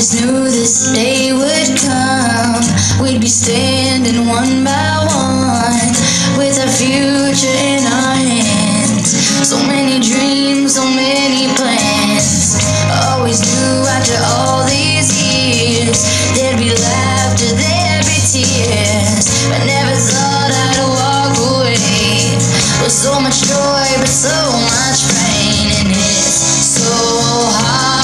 always knew this day would come. We'd be standing one by one with our future in our hands. So many dreams, so many plans. Always knew after all these years there'd be laughter, there'd be tears. But never thought I'd walk away with so much joy, but so much pain, and it's so hard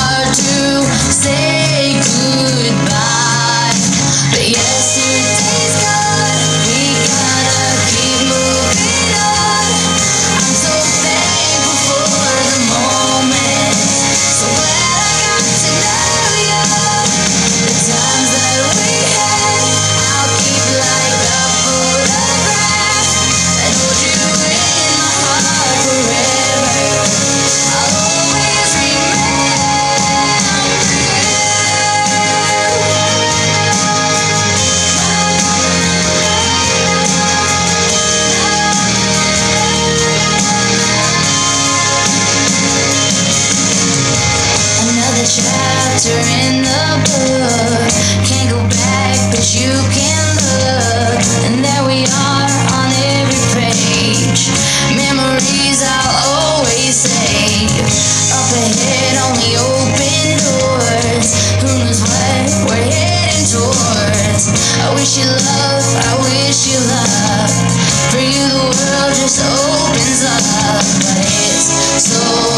chapter in the book. Can't go back, but you can look. And there we are on every page. Memories I'll always save. Up ahead, on the open doors. Who knows what we're heading towards? I wish you love, I wish you love. For you, the world just opens up, but it's so.